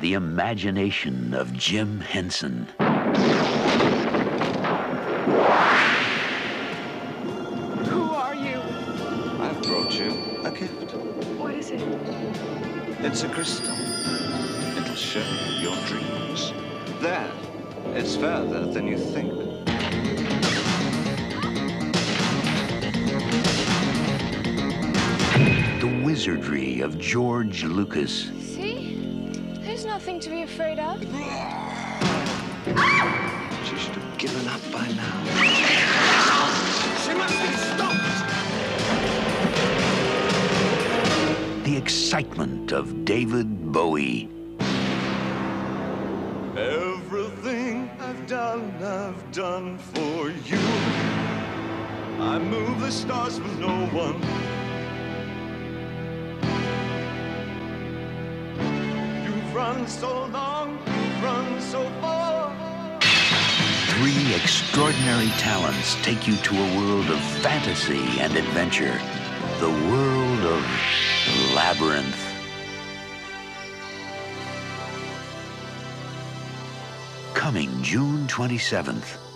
the imagination of Jim Henson. Who are you? I've brought you a gift. What is it? It's a crystal. It'll show you your dreams. There. It's further than you think. The wizardry of George Lucas. See? There's nothing to be afraid of. She should have given up by now. She must be stopped! The excitement of David Bowie. Everything I've done, I've done for you. I move the stars for no one. Run so long, run so far. Three extraordinary talents take you to a world of fantasy and adventure. The world of Labyrinth. Coming June 27th.